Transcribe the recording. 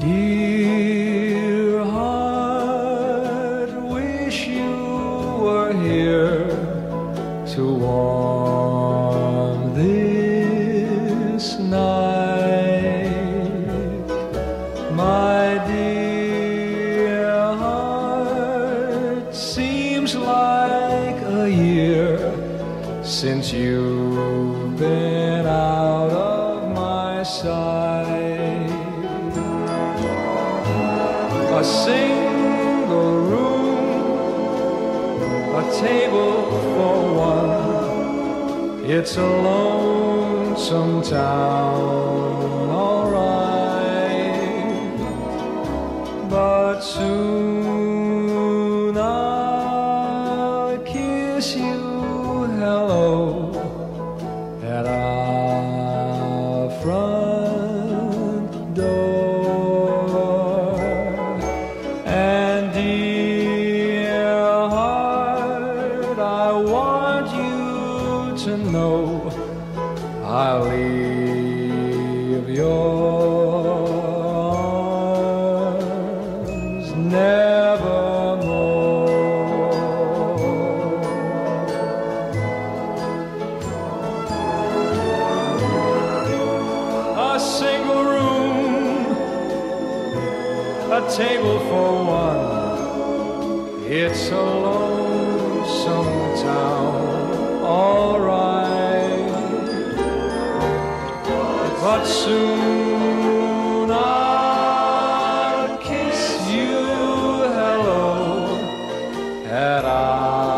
Dear heart, wish you were here to warm this night. My dear heart, seems like a year since you've been out of my sight. A single room, a table for one. It's a lonesome town, know I'll leave your arms nevermore. a single room, a table for one. It's a lonesome town, alright. Kiss you hello at our